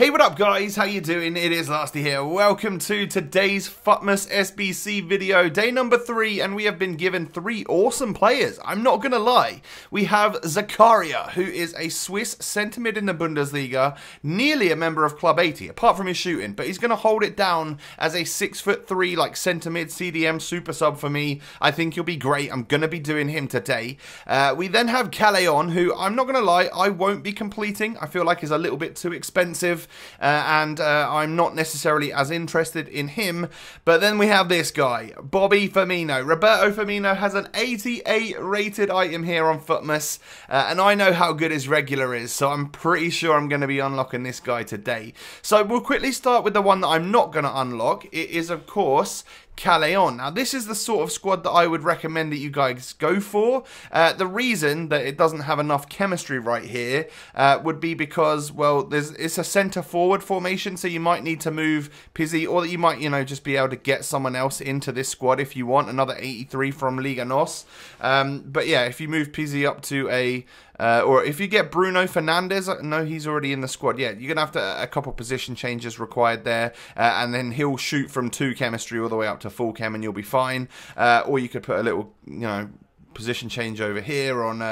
Hey, what up guys? How you doing? It is Lasty here. Welcome to today's Futmas SBC video, day number three, and we have been given three awesome players. I'm not gonna lie. We have Zakaria, who is a Swiss centre mid in the Bundesliga, nearly a member of Club 80, apart from his shooting, but he's gonna hold it down as a six foot three, like centre mid CDM super sub for me. I think he'll be great. I'm gonna be doing him today. Uh, we then have Callejon, who I'm not gonna lie, I won't be completing. I feel like is a little bit too expensive and uh, I'm not necessarily as interested in him. But then we have this guy, Bobby Firmino. Roberto Firmino has an 88 rated item here on Futmas, uh, and I know how good his regular is, so I'm pretty sure I'm going to be unlocking this guy today. So we'll quickly start with the one that I'm not going to unlock. It is, of course, Callejon. Now, this is the sort of squad that I would recommend that you guys go for. Uh, the reason that it doesn't have enough chemistry right here uh, would be because, well, it's a centre forward formation, so you might need to move Pizzi, or that you might, you know, just be able to get someone else into this squad if you want another 83 from Liga NOS. Um, but yeah, if you move Pizzi up to a uh, or if you get Bruno Fernandes, uh, no, he's already in the squad. Yeah, you're gonna have to a couple position changes required there, uh, and then he'll shoot from two chemistry all the way up to full chem, and you'll be fine. Uh, or you could put a little, you know, position change over here on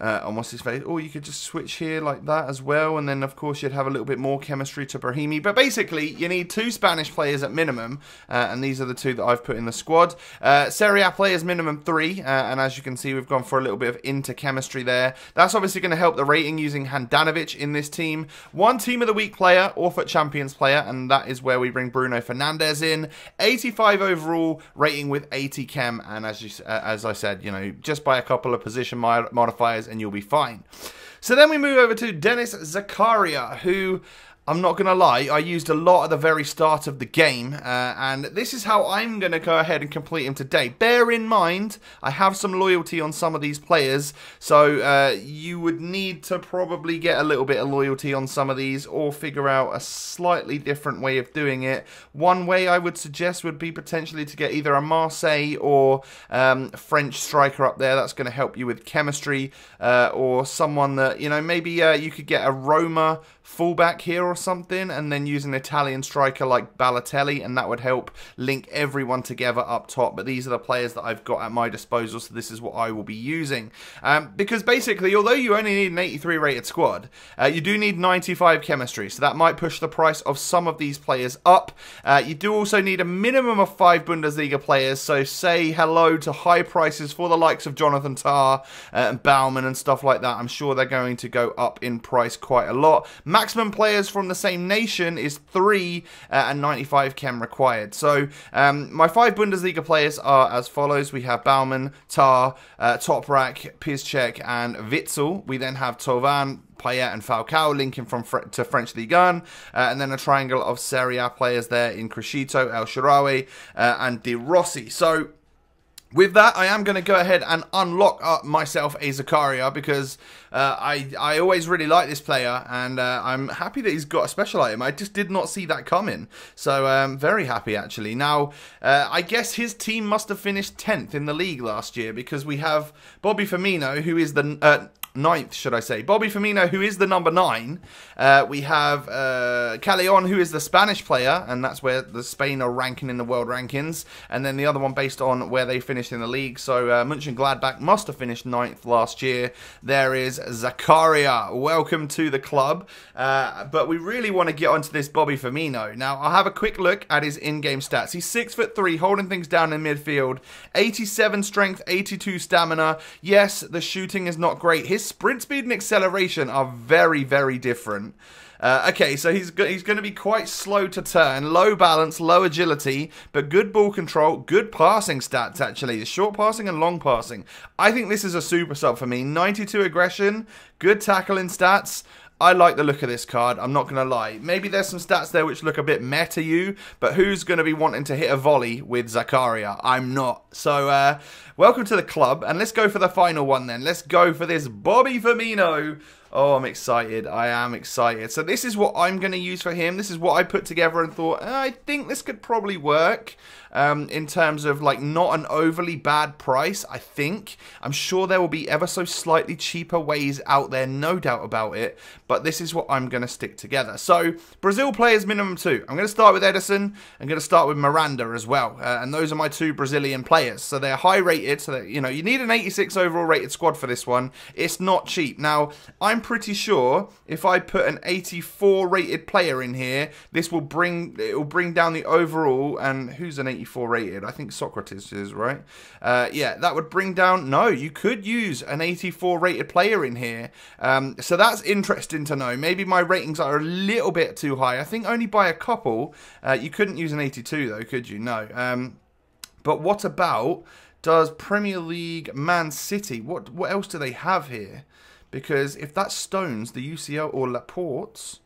uh, on what's his face. Or you could just switch here like that as well, and then of course you'd have a little bit more chemistry to Brahimi. But basically, you need two Spanish players at minimum, uh, and these are the two that I've put in the squad. Uh, Serie A players minimum three, uh, and as you can see, we've gone for a little bit of inter chemistry there. That's obviously going to help the rating using Handanovic in this team. One team of the week player, or FUT Champions player, and that is where we bring Bruno Fernandes in. 85 overall rating with 80 chem, and as you, uh, as I said, you know, just by a couple of position modifiers and you'll be fine. So then we move over to Dennis Zakaria, who I'm not going to lie, I used a lot at the very start of the game, uh, and this is how I'm going to go ahead and complete him today. Bear in mind, I have some loyalty on some of these players, so uh, you would need to probably get a little bit of loyalty on some of these, or figure out a slightly different way of doing it. One way I would suggest would be potentially to get either a Marseille or um, French striker up there, that's going to help you with chemistry, uh, or someone that, you know, maybe uh, you could get a Roma fullback here or something, and then use an Italian striker like Balotelli, and that would help link everyone together up top. But these are the players that I've got at my disposal, so this is what I will be using. Um, because basically, although you only need an 83 rated squad, uh, you do need 95 chemistry, so that might push the price of some of these players up. Uh, you do also need a minimum of five Bundesliga players, so say hello to high prices for the likes of Jonathan Tah uh, and Baumann and stuff like that. I'm sure they're going to go up in price quite a lot. Maximum players from the same nation is 3 uh, and 95 chem required. So um, my five Bundesliga players are as follows. We have Baumann, Tah, uh, Toprak, Piszczek and Witsel. We then have Thauvin, Payet and Falcao linking from Fre to French Ligue 1, uh, and then a triangle of Serie A players there in Criscito, El Shaarawy, uh, and De Rossi. So with that, I am going to go ahead and unlock up myself a Zakaria because uh, I I always really like this player and uh, I'm happy that he's got a special item. I just did not see that coming, so um, very happy actually. Now, uh, I guess his team must have finished 10th in the league last year because we have Bobby Firmino, who is the uh, ninth, should I say. Bobby Firmino, who is the number nine. Uh, we have uh, who is the Spanish player, and that's where the Spain are ranking in the world rankings. And then the other one based on where they finished in the league. So uh, Gladbach must have finished ninth last year. There is Zakaria. Welcome to the club. Uh, but we really want to get onto this Bobby Firmino. Now, I'll have a quick look at his in-game stats. He's six foot three, holding things down in midfield. 87 strength, 82 stamina. Yes, the shooting is not great. His his sprint speed and acceleration are very, very different. Uh, okay, so he's go he's going to be quite slow to turn, low balance, low agility, but good ball control, good passing stats actually, short passing and long passing. I think this is a super sub for me. 92 aggression, good tackling stats. I like the look of this card, I'm not going to lie. Maybe there's some stats there which look a bit meh to you, but who's going to be wanting to hit a volley with Zakaria? I'm not. So, uh, welcome to the club, and let's go for the final one then. Let's go for this Bobby Firmino Oh, I'm excited. I am excited. So this is what I'm going to use for him. This is what I put together and thought, eh, I think this could probably work um, in terms of like not an overly bad price, I think. I'm sure there will be ever so slightly cheaper ways out there, no doubt about it. But this is what I'm going to stick together. So Brazil players minimum two. I'm going to start with Ederson. I'm going to start with Miranda as well. Uh, and those are my two Brazilian players. So they're high rated. So that, you know, you need an 86 overall rated squad for this one. It's not cheap. Now, I'm pretty sure if I put an 84 rated player in here, this will bring, it will bring down the overall. And who's an 84 rated? I think Sokratis is, right? Uh, yeah, that would bring down, no, you could use an 84 rated player in here. Um, so that's interesting to know. Maybe my ratings are a little bit too high. I think only by a couple. Uh, you couldn't use an 82 though, could you? No. Um, but what about does Premier League Man City? What what else do they have here? Because if that Stones, the UCL or Laporte,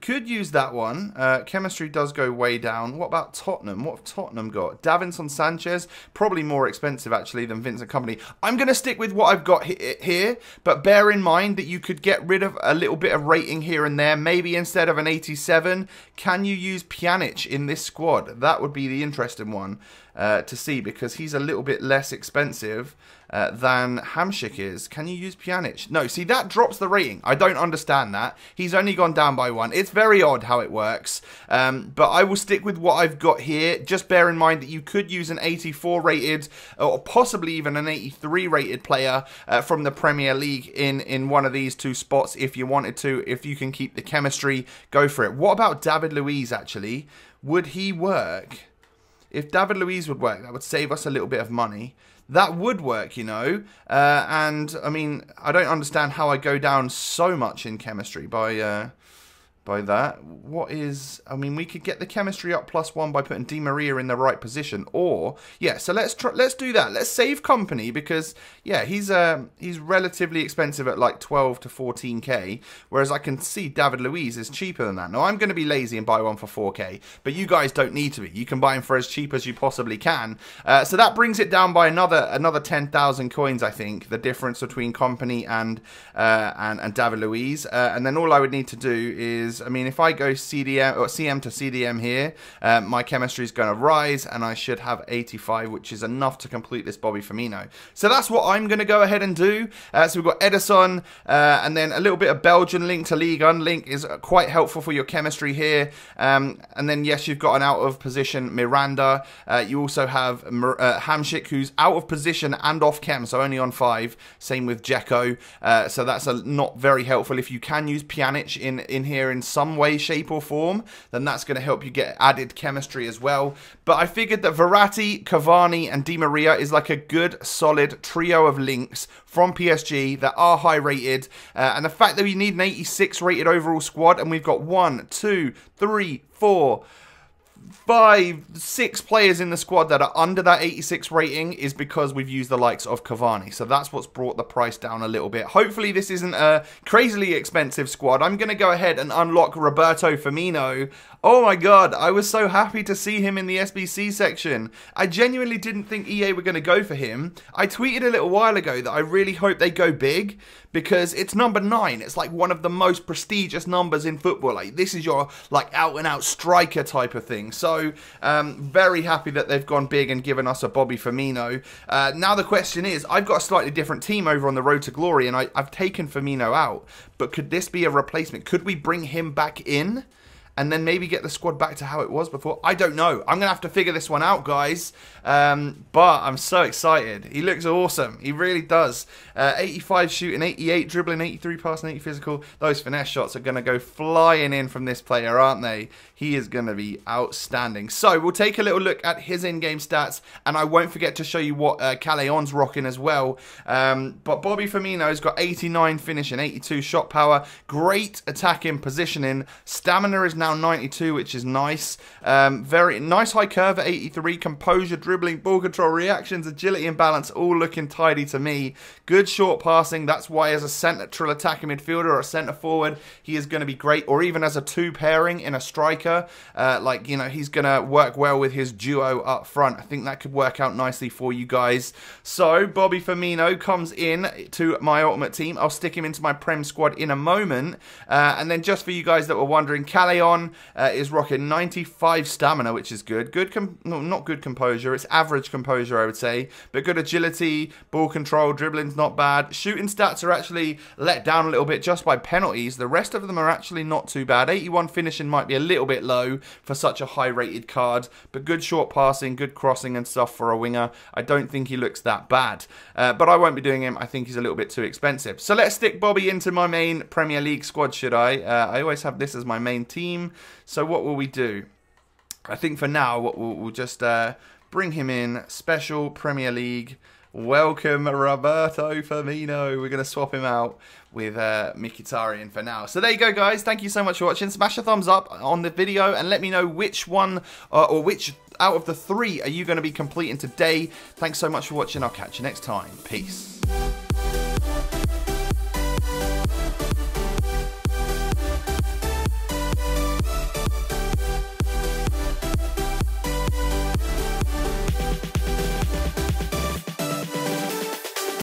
could use that one. Uh, chemistry does go way down. What about Tottenham? What have Tottenham got? Davinson Sanchez, probably more expensive actually than Vincent Kompany. I'm going to stick with what I've got here, but bear in mind that you could get rid of a little bit of rating here and there. Maybe instead of an 87, can you use Pjanic in this squad? That would be the interesting one uh, to see because he's a little bit less expensive uh, than Hamsik is. Can you use Pjanic? No, see, that drops the rating. I don't understand that. He's only gone down by one. It's very odd how it works, um, but I will stick with what I've got here. Just bear in mind that you could use an 84 rated or possibly even an 83 rated player uh, from the Premier League in, in one of these two spots if you wanted to. If you can keep the chemistry, go for it. What about David Luiz, actually? Would he work? If David Luiz would work, that would save us a little bit of money. That would work, you know. Uh, and I mean, I don't understand how I go down so much in chemistry by uh, by that. What is, I mean, we could get the chemistry up plus one by putting Di Maria in the right position, or yeah. So let's try, let's do that. Let's save Kompany because yeah, he's uh, he's relatively expensive at like 12 to 14k, whereas I can see David Luiz is cheaper than that. Now I'm going to be lazy and buy one for 4k, but you guys don't need to be. You can buy him for as cheap as you possibly can. Uh, so that brings it down by another another 10,000 coins, I think. The difference between Kompany and uh, and and David Luiz, uh, and then all I would need to do is I mean, if I go CDM or CM to CDM here, uh, my chemistry is going to rise and I should have 85, which is enough to complete this Bobby Firmino. So that's what I'm going to go ahead and do. Uh, so we've got Ederson uh, and then a little bit of Belgian link to League 1 link is quite helpful for your chemistry here. Um, and then, yes, you've got an out of position Miranda. Uh, you also have uh, Hamsik, who's out of position and off chem, so only on five. Same with. Uh, so that's a, not very helpful. If you can use Pjanic in, in here in some way, shape, or form, then that's going to help you get added chemistry as well. But I figured that Verratti, Cavani, and Di Maria is like a good, solid trio of links from PSG that are high rated. Uh, and the fact that we need an 86 rated overall squad, and we've got one, two, three, four five, six players in the squad that are under that 86 rating is because we've used the likes of Cavani. So that's what's brought the price down a little bit. Hopefully this isn't a crazily expensive squad. I'm going to go ahead and unlock Roberto Firmino. Oh my god, I was so happy to see him in the SBC section. I genuinely didn't think EA were going to go for him. I tweeted a little while ago that I really hope they go big because it's number nine. It's like one of the most prestigious numbers in football. Like this is your like out and out striker type of thing. So um, very happy that they've gone big and given us a Bobby Firmino. Uh, now the question is, I've got a slightly different team over on the road to glory, and I, I've taken Firmino out. But could this be a replacement? Could we bring him back in? And then maybe get the squad back to how it was before. I don't know. I'm going to have to figure this one out, guys. Um, but I'm so excited. He looks awesome. He really does. Uh, 85 shooting, 88 dribbling, 83 passing, 80 physical. Those finesse shots are going to go flying in from this player, aren't they? He is going to be outstanding. So we'll take a little look at his in-game stats, and I won't forget to show you what uh, Callejon's rocking as well. Um, but Bobby Firmino's got 89 finishing, 82 shot power, great attacking positioning. Stamina is now 92, which is nice. Um, very nice high curve at 83. Composure, dribbling, ball control, reactions, agility, and balance all looking tidy to me. Good short passing. That's why as a central attacking midfielder or a centre forward, he is going to be great. Or even as a two pairing in a striker, uh, like you know, he's going to work well with his duo up front. I think that could work out nicely for you guys. So Bobby Firmino comes in to my ultimate team. I'll stick him into my Prem squad in a moment. Uh, and then just for you guys that were wondering, Callejon uh, is rocking 95 stamina, which is good. Good, no, not good composure. It's average composure, I would say. But good agility, ball control, dribbling's not bad. Shooting stats are actually let down a little bit just by penalties. The rest of them are actually not too bad. 81 finishing might be a little bit low for such a high rated card. But good short passing, good crossing and stuff for a winger. I don't think he looks that bad. Uh, but I won't be doing him. I think he's a little bit too expensive. So let's stick Bobby into my main Premier League squad, should I? Uh, I always have this as my main team. So what will we do? I think for now, we'll, we'll just uh, bring him in. Special Premier League. Welcome, Roberto Firmino. We're going to swap him out with uh, Mkhitaryan for now. So there you go, guys. Thank you so much for watching. Smash a thumbs up on the video and let me know which one uh, or which out of the three are you going to be completing today. Thanks so much for watching. I'll catch you next time. Peace.